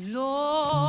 Lord.